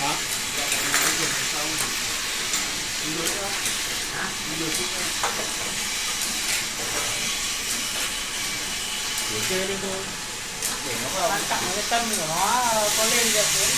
hả? Để lên thôi để nó vào tặng cái tâm của nó, có lên được đến